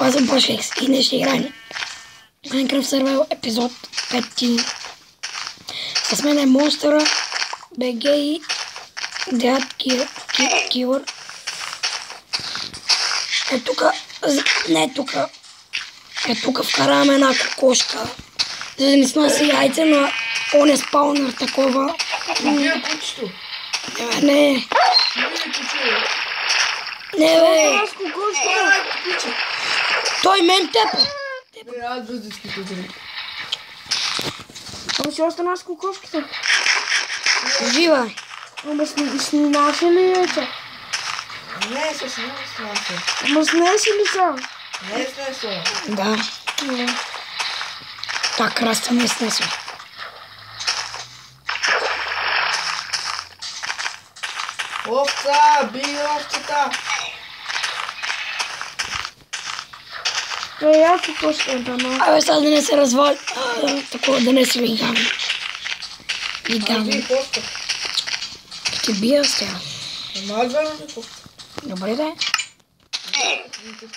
Аз съм Бошлекс и днес ще играем Minecraft Survival епизод 5. С мен е Монстъра, БГ и Дяд Килър. Е тука, не е тука, е тука вкараме една кокошка. За да не снася яйце на он е спаунър такова. Е? Не, не, Не. Не бе, Аз кукушка. Куче. той мен тепа. Не, аз дори. Ама си остана с кукушките. Жива. Ама сни, снимаше ли яйца? Не, с снася. Ама снеси ли са? Не снесла. Да. Так, краста не снесла. Овца, бий овцата. Той я кукушката, но... Абе, сега да не се развали. Такова да не се овца. Ще ти бия сега. Овца. Добре да е.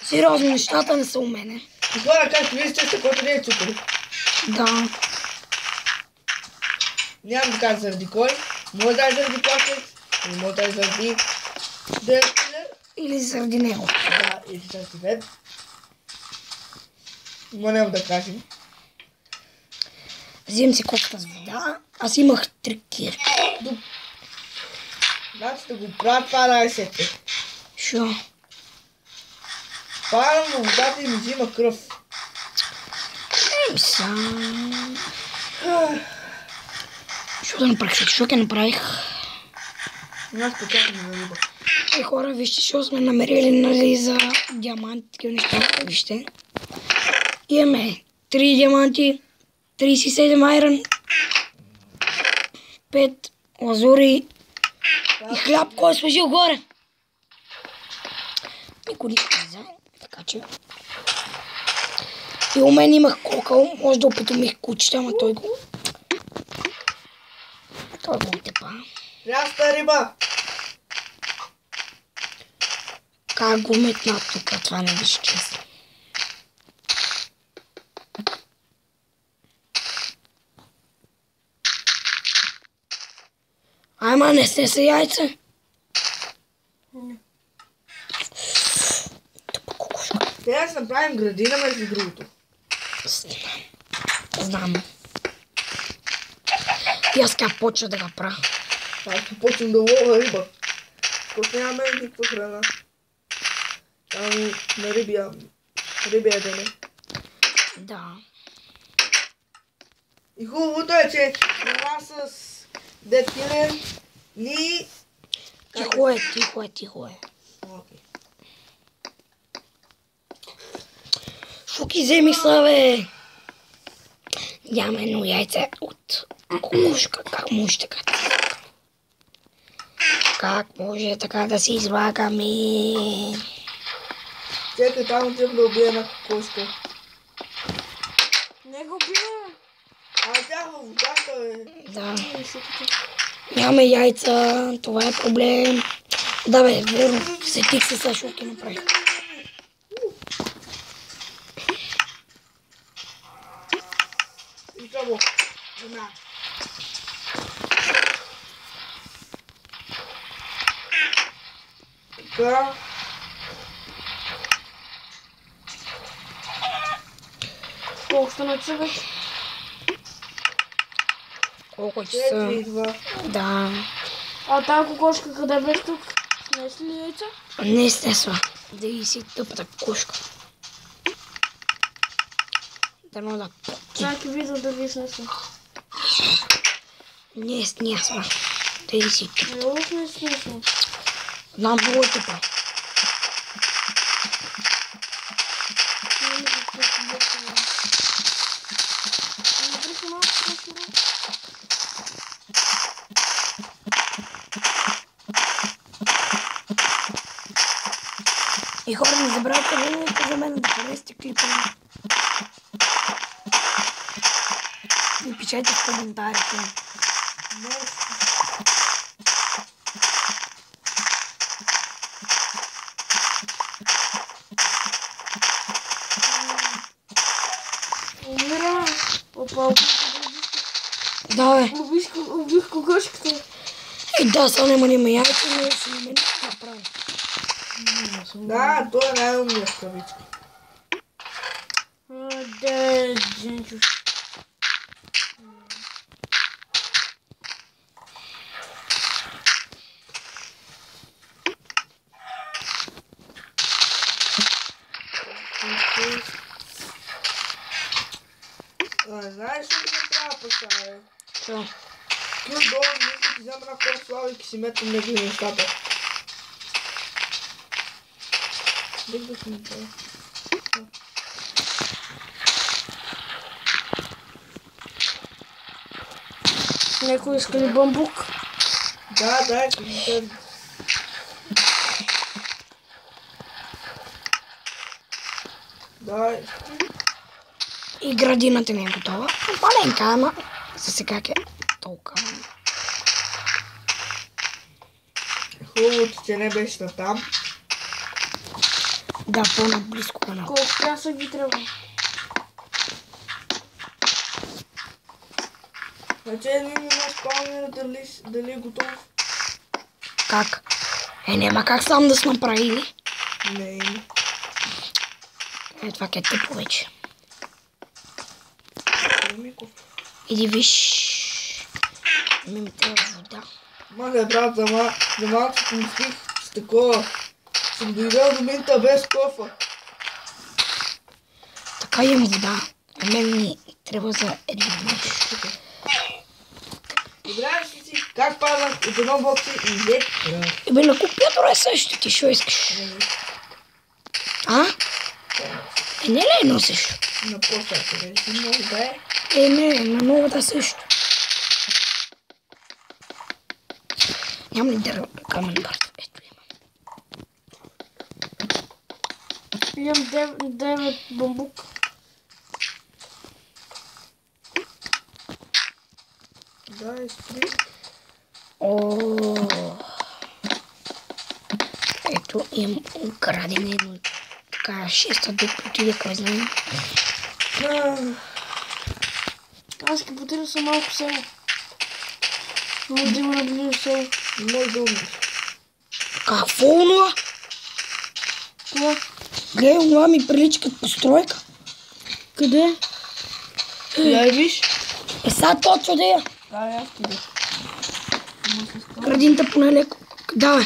Сериозно, нещата не са у мене. Хора, както вие сте, който не е цукър. Да. Нямам да кажа заради кой. Може да е заради плакет. Или може да е заради. Или заради него. Да, или заради Веб. Но няма да кажем. Взимам си копка с вода. Аз имах три кирки. Значи да го правят това да е сетте. Шо? Пара на водата и ми взима кръв. Еми са... Що да направих? Що ке направих? Аз специално на риба. Е, хора, вижте, що сме намерили, нали, за диаманти, такива неща. Вижте. Имаме 3 диаманти, 37 айрон, 5 лазури и хляб, кой е сложил горе. Никой не знае, така че... И у мен имах кокъл, може да опитам кучета, ама той го... Той го отепа. Ряста риба! Как го метна тук, това не беше честно. Айма, не сте са яйца. Трябва да направим градина между другото. Знам. И аз така почва да го правя. Аз почвам да лова риба. Защото нямаме никаква храна. Само на рибия. Рибия да не. Да. И хубавото е, че нас с Dead Killer ни... Тихо е, тихо е, тихо е. Шуки вземи са, бе. Нямаме едно яйце от кукушка. Как може така? Как може така да се излагаме? Чекай, там отивам да убия една кокошка. Не го бие. А тя във водата е... Да. Нямаме яйца, това е проблем. Да бе, верно, сетих се сега шуки направих. Така. Колко стана човек? Колко часа? Четири, два. Да. А тази кукушка къде беше тук? Снеси ли яйца? Не снесва. Да и си тъпата кукушка. Дано да поки. Чакай видео да ви снеса. Не снесва. Да и си тъп. Не го И хора не забравяйте линията за мен да харесате клипа. И пишете в коментарите. Умира. Попал. Да, бе. Убих, убих. И да, само няма ни маяйте, но ще ми направи. Да, той е най-умният в кавички. А, Да, Женчо. А, знаеш ли какво трябва да поставя? Що? Кил долу, мисля, ти взема на кой славик и си метам него и нещата. Дик да си направя. Някой иска ли бамбук? Да, дай, да. Дай. И градината ми е готова. Маленка, ама за сега е толкова. Хубавото, че не беше на там. Да, по-наблизко канал. Колко часа ги трябва? Значи ми има спалнера дали, дали е готов. Как? Е, няма как сам да сме направили. Не. Е, това ке те повече. Иди виж. Ми ми трябва вода. Мале, брат, за, ма, за малко с такова. Съм дойдел до минта без кофа. Така имам вода. А мен ми трябва за едно нещо. Добре, си си, как паднах от едно бокси и взе. И бе, на компютъра е също. Ти що искаш? А? Е, не ли е едно също? На по-сърце, беше много да е. Е, не, на новата също. Нямам ли дърва камън, брат? Ето имам. Имам 9 бамбук. Да, изпри. Ето имам украдене едно така шеста дупка отиде, кой знае. Аз капотирам съм малко село. Може да има наблизо село. Може да умреш. Какво онова? Това? Гледай, онова ми прилича като постройка. Къде? Я виж. Е, сега точно да я. Да, аз ти да. Градината поне леко. Да, бе.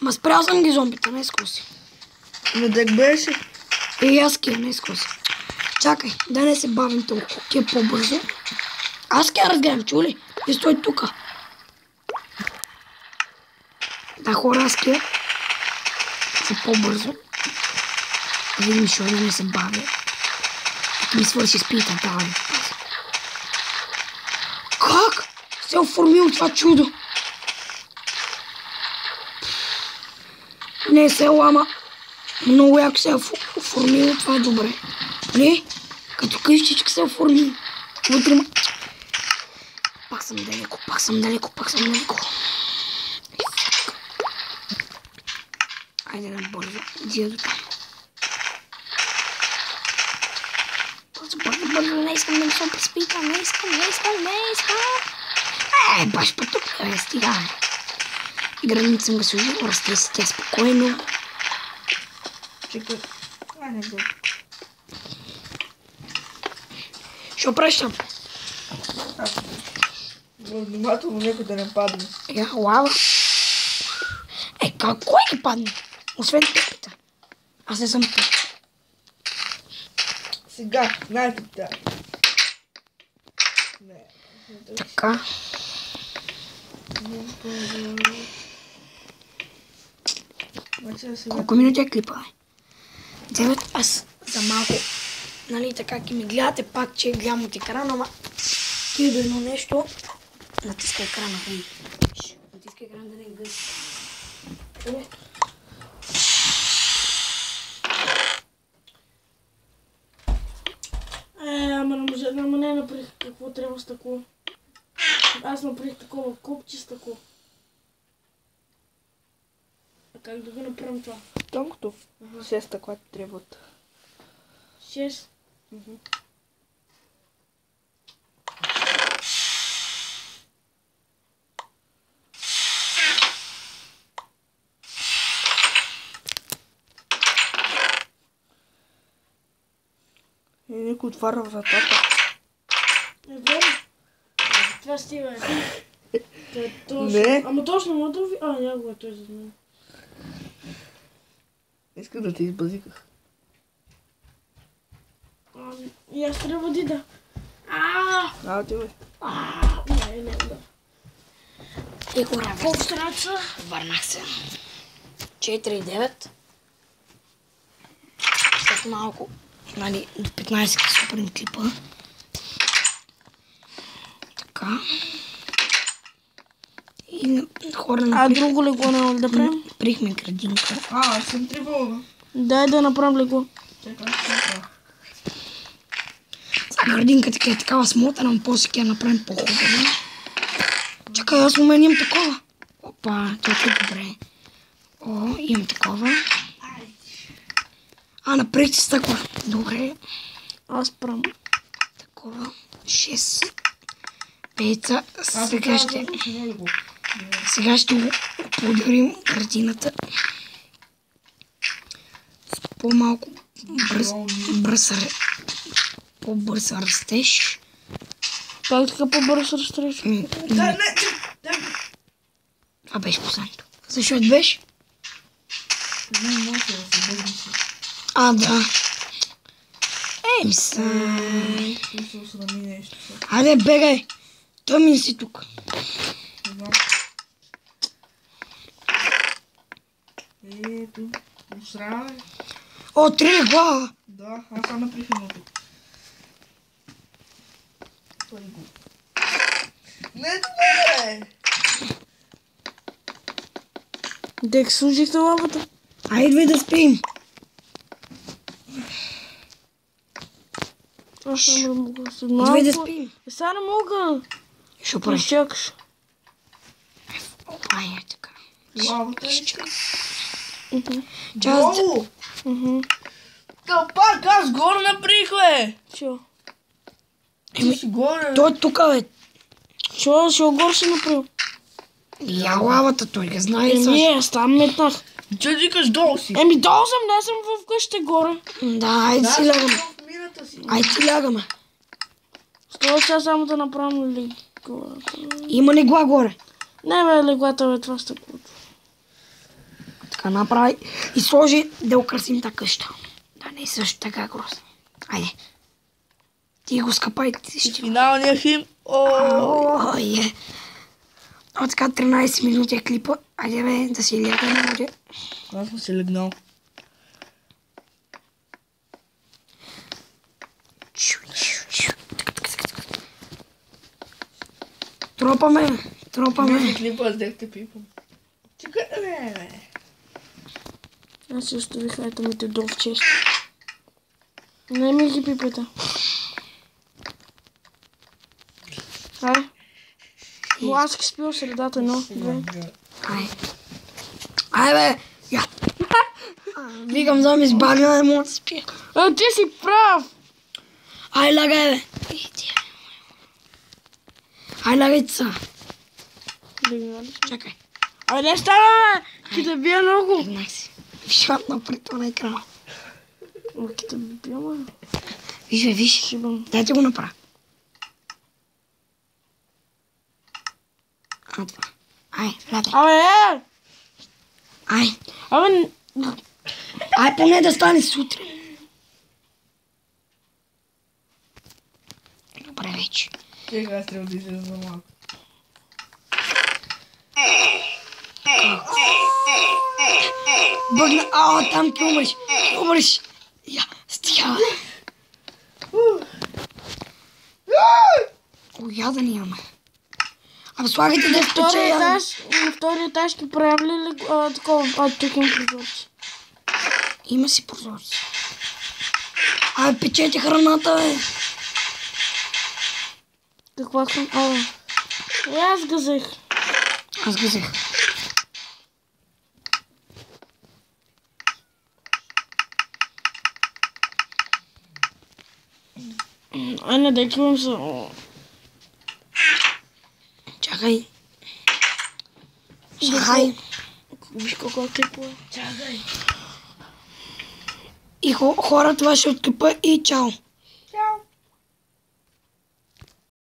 Ма спрял съм ги зомбите, не скуси. Но дек беше. И аз кия, не скуси. Чакай, да не се бавим толкова. Ти е по-бързо. Аз ке разгледам, чули? И стой тука. Да, хора, аз ке. Са по-бързо. Да видим, да не се бавя. Ми свърши спита, да, бе. Как се е оформило това чудо? Не е село, ама много яко се оф- оформило, това добре. Не, като къщичка се е оформило. Вътре. Пак съм далеко, пак съм далеко, пак съм далеко. Е, fuck. Бързо, бързо, не искам да ми се преспита, не искам, не искам, не искам. Е, баш по тук, е, стига. граница съм го си тя спокойно. Чекай. А, не го. Там? Но Внимателно някой да не падне. Я, лава. Е, какво е падне? Освен тъпите. Аз не съм тъп. Сега, знаете да Така. Да. Колко минути е клипа? бе? Девет. Аз за малко. Нали така ки ми гледате пак, че гледам от екрана, ама ти до едно нещо. Натиска екрана. Натиска екрана да не гъси. Так вот с стаку, Аз направих такого копче с. А как да го направим това? кто Ага. 6 таклата трябват. 6? Угу. И никой отваря вратата. Това стига е. Та е точно. Не. Ама точно мога да ви... А, няма го е той за мен. Иска да те избазиках. А, И аз трябва да да. А, ти бе. не, не, да. И хора, Колко страница? върнах се. 4,9. След малко, нали, до 15 ще спрем клипа. Така. И на- хора А направих, друго легло ли да правим? направихме градинка. А, аз съм тревога. Дай да направим легло. Чакай, съм прав. За градинката е такава смотана, но после ще я направим по-хубава. Чакай, аз имам такова. Опа, е добре. О, имам такова. А, напред си стъква. Добре. Аз прам. Такова. 6. Пейца. Аз Сега ще, сега ще го подарим картината. С по-малко бърз, бърз, по-бърз растеж. Как така не, не, да. Това беше последното. Защото беше? А, да. Ей, ми са. Смисъл срами нещо. сега. Айде, бегай. Той ми си тук. Ето. Усраме. О, три легла. Да, аз само направих едното. Той го. Не, добре! Дек служихте лавата. Айде, идвай да спим. Аз не мога да спим. Е, сега не мога. Правиш. чакаш. Ай, е така. Е. Долу! Мгм. Капак, аз горе направих, бе! Чо? Ти си горе. Той е тук, бе. Чо, ще огор си направил. Я лавата, той го знае. Еми, Еми, аз там метнах. Че викаш долу си? Еми, долу съм, не съм в къщите горе. Да, айде си лягаме. Айде си лягаме. Стой сега само да направим леглата. Има легла горе. Не, бе, леглата, бе, това стъклото. Така направи. И сложи да украсим та къща. Да не е също така грозно. Айде. Ти го скъпай, ти ще Финалния филм. О, О, е. О, така 13 минути е клипа. Айде бе, да си лягаме. Аз съм се легнал. Чу, чу, чу. Така, така, така, така. Тропаме, тропаме. Вижте клипа, аз дек те пипам. Чакай, не, бе. Аз си оставих айтемите долу в чест. Не ми ги. Но аз ги спил средата, но. Две. Ай. Ай, бе. Я. Викам за ми сбавя, не мога да спия. А, ти си прав! Ай, лагай, бе. Легнали сме. Чакай. Ай, не става, бе! Ти да бия много. Легнах си. Виж напред на екрана. Ма, ти да бия, бе. Виж, бе, виж. Дайте го направя. А, това. Ай, ладе. Абе! Ай. Абе, Ай, поне да стане сутрин. Добре Чакай, аз трябва да излеза за малко. Бъгна. А, там ти умреш. Умреш. Я, стига. О, я да ни имаме. Абе, слагайте да втория спече. етаж, на втория етаж ще правим ли ли- а, такова? А, тук има прозорци. Има си прозорци. Абе, печете храната, бе. Каква към... Абе. Е, аз го взех. Аз го взех. Ай, не, дай кивам се. О, Чакай. Чакай. Виж колко е е. Чакай. И хо- хора, това ще откъпа и чао.